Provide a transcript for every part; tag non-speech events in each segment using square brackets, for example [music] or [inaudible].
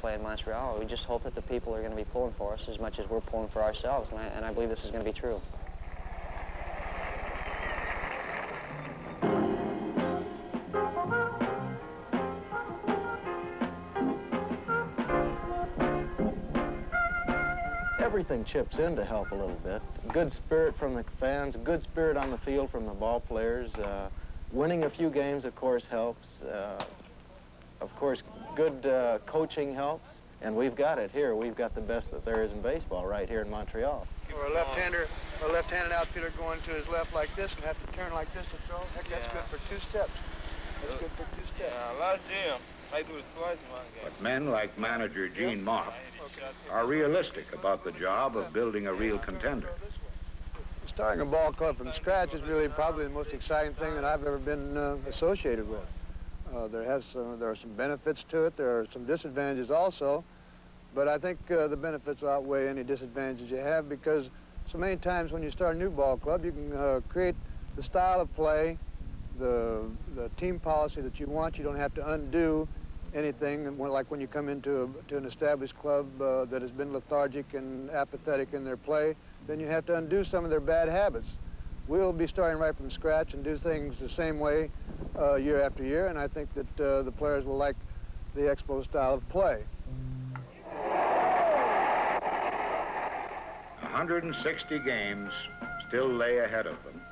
play in Montreal. We just hope that the people are going to be pulling for us as much as we're pulling for ourselves, and I, and I believe this is going to be true. everything chips in to help a little bit. Good spirit from the fans, good spirit on the field from the ball players. Uh, winning a few games, of course, helps. Uh, of course, good uh, coaching helps. And we've got it here. We've got the best that there is in baseball right here in Montreal. For a left-hander, a left-handed outfielder going to his left like this and have to turn like this to throw, heck, that's Yeah. good for two steps. That's good for two steps. Yeah, a lot of Jim. I do it twice in one game. But men like manager Gene Mauch are realistic about the job of building a real contender. Starting a ball club from scratch is really probably the most exciting thing that I've ever been uh, associated with. Uh, there has some, there are some benefits to it. There are some disadvantages also, but I think uh, the benefits outweigh any disadvantages you have because so many times when you start a new ball club, you can uh, create the style of play, the the team policy that you want. You don't have to undo anything. Like when you come into a, to an established club uh, that has been lethargic and apathetic in their play, then you have to undo some of their bad habits. We'll be starting right from scratch and do things the same way uh, year after year, and I think that uh, the players will like the Expo style of play. 160 games still lay ahead of them,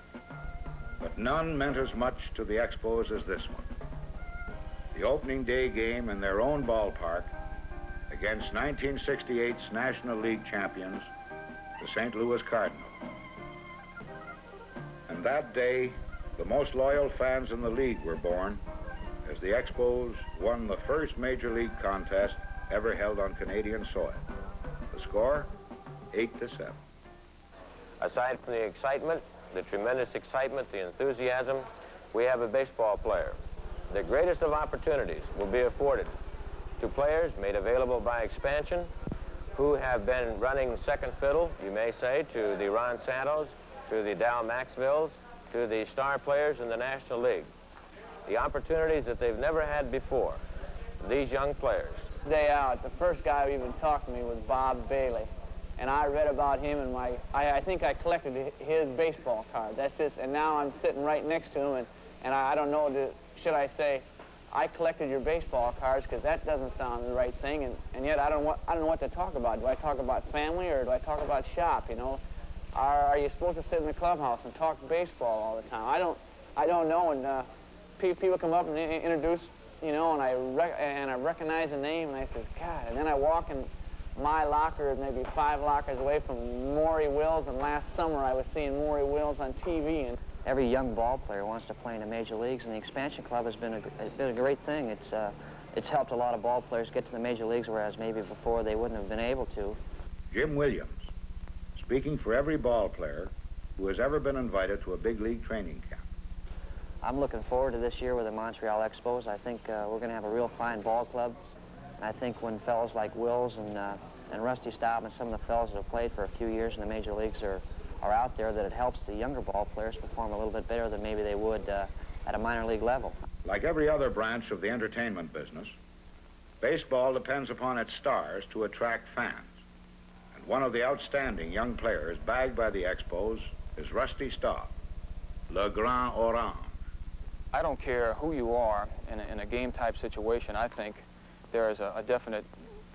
but none meant as much to the Expos as this one. The opening day game in their own ballpark against 1968's National League champions, the St. Louis Cardinals. And that day, the most loyal fans in the league were born as the Expos won the first Major League contest ever held on Canadian soil. The score, 8 to 7. Aside from the excitement, the tremendous excitement, the enthusiasm, we have a baseball player. The greatest of opportunities will be afforded to players made available by expansion who have been running second fiddle, you may say, to the Ron Santos, to the Dal Maxvilles, to the star players in the National League. The opportunities that they've never had before, these young players. Day out, the first guy who even talked to me was Bob Bailey. And I read about him and my, I, I think I collected his baseball card. That's just, and now I'm sitting right next to him and, and I, I don't know, to, should I say, I collected your baseball cards because that doesn't sound the right thing. And, and yet I don't, want, I don't know what to talk about. Do I talk about family or do I talk about shop, you know? Are, are you supposed to sit in the clubhouse and talk baseball all the time? I don't, I don't know. And uh, pe- people come up and introduce, you know, and I, and I recognize the name and I says, God, and then I walk in my locker maybe five lockers away from Maury Wills, and last summer I was seeing Maury Wills on TV. And Every young ball player wants to play in the major leagues, and the expansion club has been a, has been a great thing. It's, uh, it's helped a lot of ball players get to the major leagues, whereas maybe before they wouldn't have been able to. Jim Williams, speaking for every ball player who has ever been invited to a big league training camp. I'm looking forward to this year with the Montreal Expos. I think uh, we're going to have a real fine ball club. And I think when fellows like Wills and, uh, and Rusty Staub and some of the fellows that have played for a few years in the major leagues are, are out there, that it helps the younger ball players perform a little bit better than maybe they would uh, at a minor league level. Like every other branch of the entertainment business, baseball depends upon its stars to attract fans. One of the outstanding young players bagged by the Expos is Rusty Staub, Le Grand Orange. I don't care who you are in a, in a game type situation. I think there is a, a definite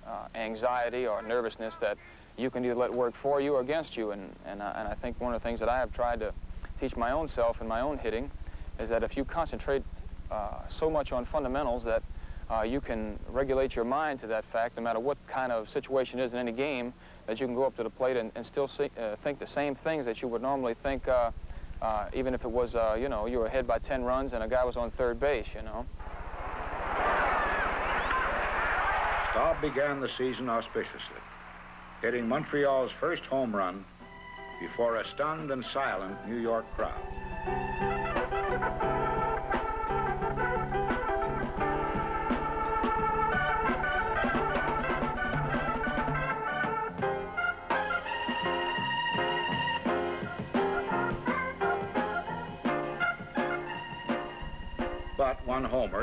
uh, anxiety or nervousness that you can either let work for you or against you. And, and, I- and I think one of the things that I have tried to teach my own self in my own hitting is that if you concentrate uh, so much on fundamentals that uh, you can regulate your mind to that fact, no matter what kind of situation is in any game, that you can go up to the plate and, and still see, uh, think the same things that you would normally think uh, uh, even if it was, uh, you know, you were ahead by 10 runs and a guy was on third base, you know. Staub began the season auspiciously, hitting Montreal's first home run before a stunned and silent New York crowd.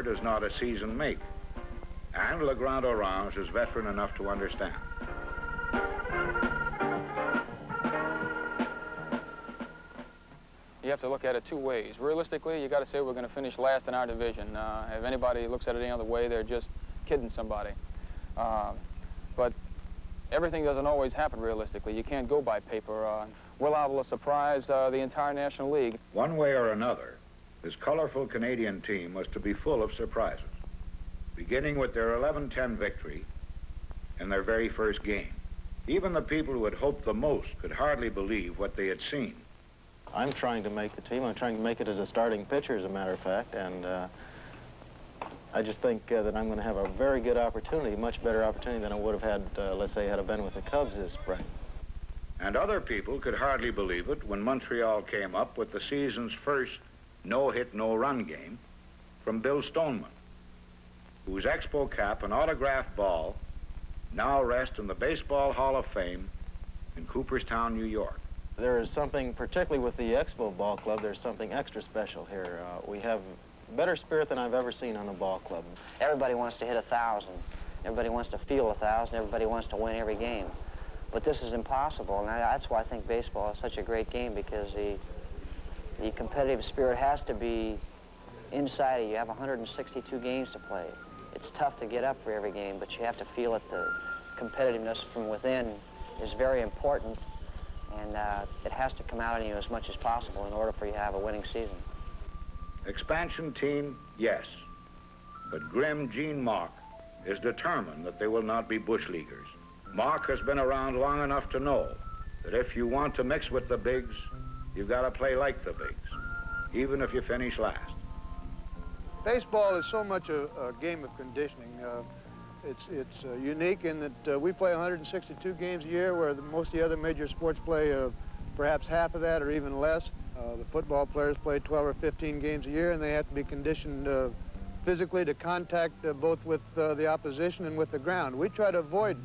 Does not a season make. And Legrand Legrand Orange is veteran enough to understand. You have to look at it two ways. Realistically, you got to say we're going to finish last in our division. Uh, if anybody looks at it any other way, they're just kidding somebody. Uh, but everything doesn't always happen realistically. You can't go by paper. Uh, we're liable to surprise uh, the entire National League. One way or another, this colorful Canadian team was to be full of surprises, beginning with their 11-10 victory in their very first game. Even the people who had hoped the most could hardly believe what they had seen. I'm trying to make the team. I'm trying to make it as a starting pitcher, as a matter of fact, and uh, I just think uh, that I'm going to have a very good opportunity, much better opportunity than I would have had, uh, let's say, had I been with the Cubs this spring. And other people could hardly believe it when Montreal came up with the season's first no-hit, no-run game from Bill Stoneman, whose Expo cap and autographed ball now rest in the Baseball Hall of Fame in Cooperstown, New York. There is something, particularly with the Expo Ball Club, there's something extra special here. Uh, we have better spirit than I've ever seen on a ball club. Everybody wants to hit a thousand. Everybody wants to feel a thousand. Everybody wants to win every game. But this is impossible, and that's why I think baseball is such a great game because the the competitive spirit has to be inside of you. You have 162 games to play. It's tough to get up for every game, but you have to feel it. The competitiveness from within is very important, and uh, it has to come out in you as much as possible in order for you to have a winning season. Expansion team, yes. But grim Gene Mauch is determined that they will not be bush leaguers. Mauch has been around long enough to know that if you want to mix with the bigs, you've got to play like the bigs, even if you finish last. Baseball is so much a, a game of conditioning. Uh, it's it's uh, unique in that uh, we play 162 games a year, where the, most of the other major sports play uh, perhaps half of that or even less. Uh, the football players play 12 or 15 games a year, and they have to be conditioned uh, physically to contact both with the opposition and with the ground. We try to avoid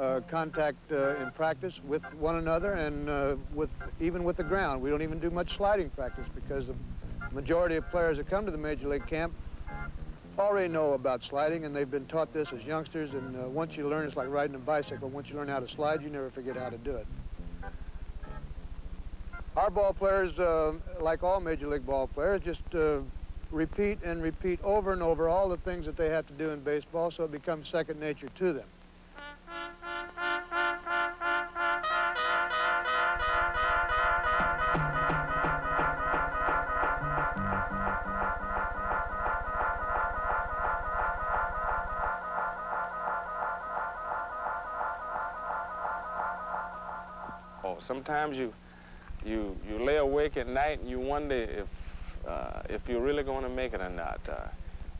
uh, contact uh, in practice with one another and with even with the ground. We don't even do much sliding practice because the majority of players that come to the Major League camp already know about sliding, and they've been taught this as youngsters, and once you learn, it's like riding a bicycle. Once you learn how to slide, you never forget how to do it. Our ball players, uh, like all Major League ball players, just uh, repeat and repeat over and over all the things that they have to do in baseball so it becomes second nature to them. Sometimes you you you lay awake at night and you wonder if uh, if you're really going to make it or not. Uh,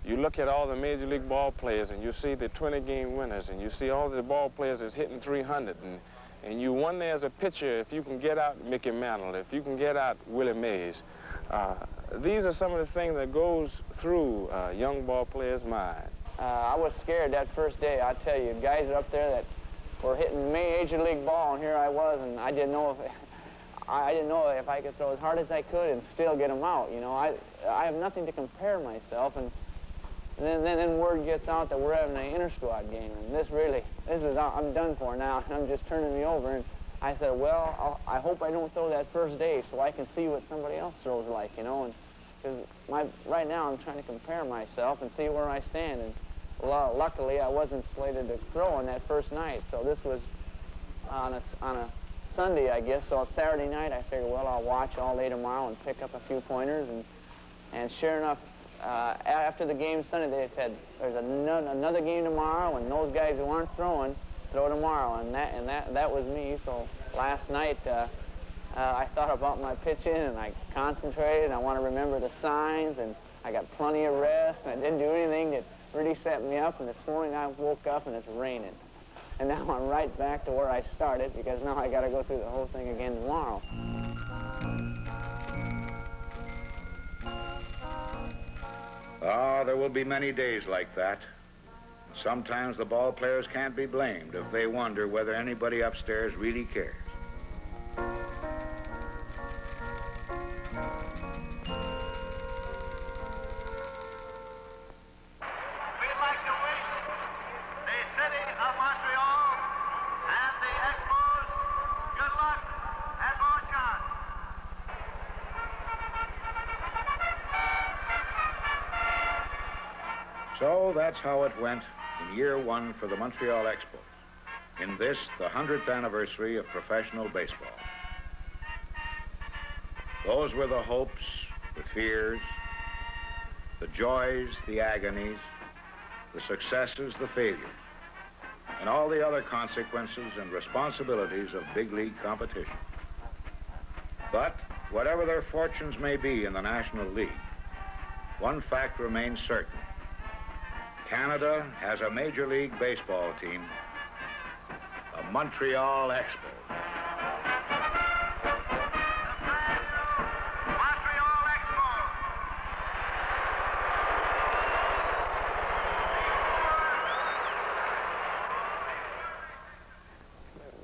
you look at all the major league ball players and you see the 20 game winners and you see all the ball players that's hitting 300 and and you wonder as a pitcher if you can get out Mickey Mantle, if you can get out Willie Mays. Uh, these are some of the things that goes through uh, young ball players' mind. Uh, I was scared that first day. I tell you, guys are up there that were hitting major league ball, and here I was, and I didn't know if [laughs] I didn't know if I could throw as hard as I could and still get them out. You know, I I have nothing to compare myself, and, and then, then then word gets out that we're having an inter squad game, and this really this is I'm done for now, and [laughs] I'm just turning me over. And I said, well, I'll, I hope I don't throw that first day so I can see what somebody else throws like, you know, and because my right now I'm trying to compare myself and see where I stand, and luckily I wasn't slated to throw on that first night, so this was on a on a Sunday, I guess. So Saturday night, I figured, well, I'll watch all day tomorrow and pick up a few pointers. And, and sure enough, uh, after the game Sunday, they said, there's another game tomorrow, and those guys who aren't throwing, throw tomorrow. And that, and that, that was me. So last night, uh, uh, I thought about my pitching, and I concentrated, and I want to remember the signs, and I got plenty of rest, and I didn't do anything that really set me up. And this morning, I woke up, and it's raining. And now I'm right back to where I started because now I got to go through the whole thing again tomorrow. Ah, there will be many days like that. Sometimes the ball players can't be blamed if they wonder whether anybody upstairs really cares. That's how it went in year one for the Montreal Expos, in this, the 100th anniversary of professional baseball. Those were the hopes, the fears, the joys, the agonies, the successes, the failures, and all the other consequences and responsibilities of big league competition. But whatever their fortunes may be in the National League, one fact remains certain. Canada has a Major League Baseball team, the Montreal Expos.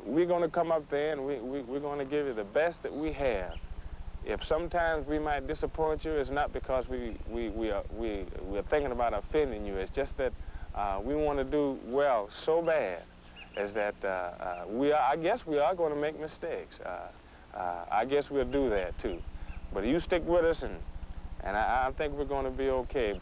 we're going to come up there and we, we, we're going to give you the best that we have. If sometimes we might disappoint you, it's not because we, we, we, are, we, we're thinking about offending you. It's just that uh, we want to do well so bad is that uh, uh, we are, I guess we are going to make mistakes. Uh, uh, I guess we'll do that too. But you stick with us and, and I, I think we're going to be okay.